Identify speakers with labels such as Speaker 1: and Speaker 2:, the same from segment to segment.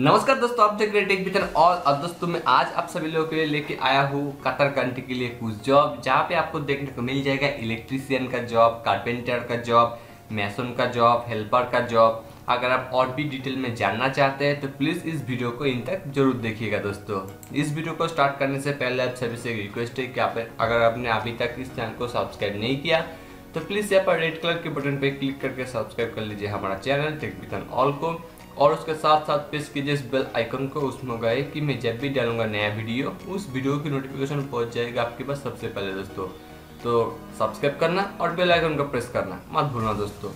Speaker 1: नमस्कार दोस्तों, आप देख रहे टेक वितन और अब दोस्तों मैं आज आप सभी लोगों के लिए लेके आया हूँ कतर कंट्री के लिए कुछ जॉब जहाँ पे आपको देखने को मिल जाएगा इलेक्ट्रीशियन का जॉब कारपेंटर का जॉब मैसन का जॉब हेल्पर का जॉब अगर आप और भी डिटेल में जानना चाहते हैं तो प्लीज़ इस वीडियो को इन तक ज़रूर देखिएगा दोस्तों। इस वीडियो को स्टार्ट करने से पहले आप सभी से रिक्वेस्ट है कि आप अगर आपने अभी तक इस चैनल को सब्सक्राइब नहीं किया तो प्लीज़ यहाँ पर रेड कलर के बटन पर क्लिक करके सब्सक्राइब कर लीजिए हमारा चैनल टेक वितन ऑल को। और उसके साथ साथ प्रेस कीजिए इस बेल आइकन को उसमें गए कि मैं जब भी डालूँगा नया वीडियो उस वीडियो की नोटिफिकेशन पहुँच जाएगा आपके पास सबसे पहले दोस्तों। तो सब्सक्राइब करना और बेल आइकन को प्रेस करना, मत भूलना दोस्तों।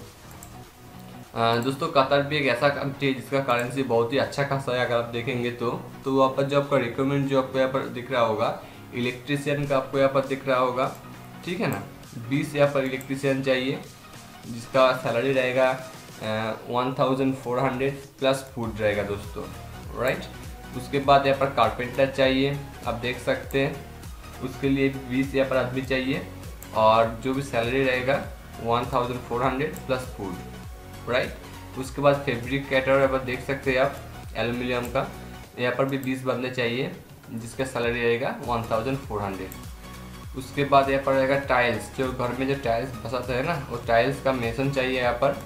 Speaker 1: दोस्तों, कतर भी एक ऐसा कंट्री है जिसका करेंसी बहुत ही अच्छा खासा है, अगर आप देखेंगे तो। तो वहाँ पर जो आपका रिक्वायरमेंट जो आपको यहाँ पर दिख रहा होगा इलेक्ट्रीशियन का आपको यहाँ पर दिख रहा होगा, ठीक है ना? बीस यहाँ पर इलेक्ट्रीशियन चाहिए, जिसका सैलरी रहेगा one thousand four hundred plus food रहेगा दोस्तों राइट उसके बाद यहाँ पर कारपेंटर चाहिए, आप देख सकते हैं। उसके लिए बीस यहाँ पर आदमी चाहिए और जो भी सैलरी रहेगा one thousand four hundred plus food right उसके बाद फैब्रिक कैटर यहाँ पर देख सकते हैं आप एलुमिनियम का। यहाँ पर भी बीस बंदे चाहिए, जिसका सैलरी रहेगा वन थाउज़ेंड फोर हंड्रेड उसके बाद यहाँ पर रहेगा टाइल्स जो घर में जो टाइल्स फंसाते हैं ना, वो टाइल्स का मेसन चाहिए यहाँ पर।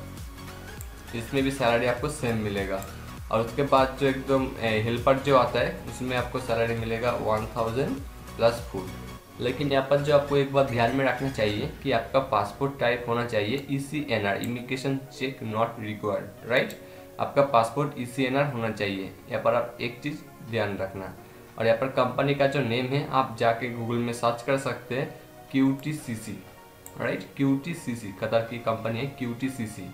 Speaker 1: इसमें भी सैलरी आपको सेम मिलेगा। और उसके बाद जो एकदम हेल्पर जो आता है, उसमें आपको सैलरी मिलेगा वन थाउज़ेंड प्लस फ़ूड लेकिन यहाँ पर जो आपको एक बात ध्यान में रखना चाहिए कि आपका पासपोर्ट टाइप होना चाहिए E C N R immigration check not required right आपका passport E C N R होना चाहिए। यहाँ पर आप एक चीज़ ध्यान रखना। और यहाँ पर कंपनी का जो नेम है, आप जाके गूगल में सर्च कर सकते हैं Q T C C right Q T C C Qatar की कंपनी है Q T C C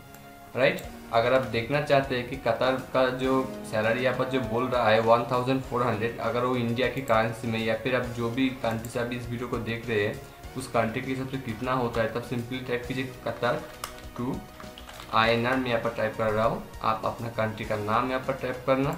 Speaker 1: right अगर आप देखना चाहते हैं कि कतर का जो सैलरी यहाँ पर जो बोल रहा है वन थाउज़ेंड फोर हंड्रेड अगर वो इंडिया की करेंसी में या फिर आप जो भी कंट्री से आप इस वीडियो को देख रहे हैं, उस कंट्री के हिसाब से कितना होता है, तब सिंपली टाइप कीजिए Qatar to I N R में यहाँ पर टाइप कर रहा हूँ। आप अपना कंट्री का नाम यहाँ पर टाइप करना।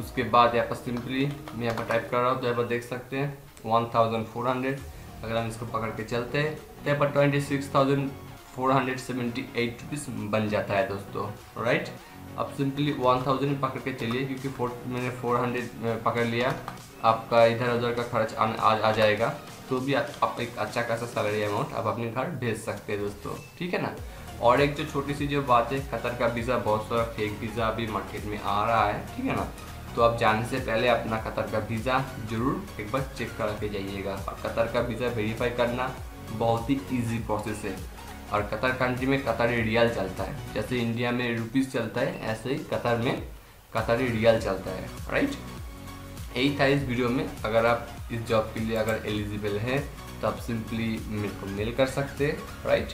Speaker 1: उसके बाद यहाँ पर सिंपली मैं यहाँ पर टाइप कर रहा हूँ तो यहाँ पर देख सकते हैं वन थाउज़ेंड फोर हंड्रेड अगर हम इसको पकड़ के चलते हैं तो यहाँ पर twenty six thousand four hundred seventy eight rupees बन जाता है दोस्तों राइट अब सिंपली वन थाउज़ेंड पकड़ के चलिए क्योंकि फोर मैंने फोर हंड्रेड पकड़ लिया। आपका इधर उधर का खर्च आ, आ, आ जाएगा। तो भी आप, आप एक अच्छा खासा सैलरी अमाउंट आप अपने घर भेज सकते हैं दोस्तों ठीक है ना? और एक जो छोटी सी जो बात है कतर का वीज़ा बहुत सारा फेक वीज़ा अभी मार्केट में आ रहा है ठीक है ना? तो आप जाने से पहले अपना कतर का वीज़ा ज़रूर एक बार चेक करा के जाइएगा। और कतर का वीज़ा वेरीफाई करना बहुत ही ईजी प्रोसेस है। और कतर कंट्री में कतरी रियाल चलता है। जैसे इंडिया में रुपीज़ चलता है, ऐसे ही कतर में कतरी रियाल चलता है। राइट यही था इस वीडियो में। अगर आप इस जॉब के लिए अगर एलिजिबल हैं तो आप सिंपली मेरे को मेल कर सकते हैं। राइट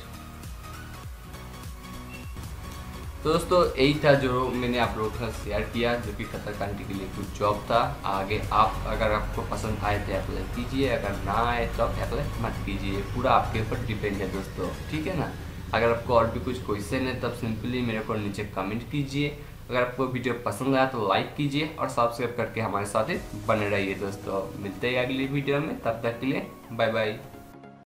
Speaker 1: तो दोस्तों, यही था जो मैंने आप लोगों के साथ शेयर किया, जो कि कतर कंट्री के लिए कुछ जॉब था। आगे आप, अगर आपको पसंद आए तो अप्लाई कीजिए, अगर ना आए तो अप्लाई मत कीजिए। पूरा आपके ऊपर डिपेंड है दोस्तों, ठीक है ना? अगर आपको और भी कुछ क्वेश्चन है, तब सिंपली मेरे को नीचे कमेंट कीजिए। अगर आपको वीडियो पसंद आया तो लाइक कीजिए और सब्सक्राइब करके हमारे साथ बने रहिए दोस्तों। मिलते हैं अगली वीडियो में, तब तक के लिए बाय बाय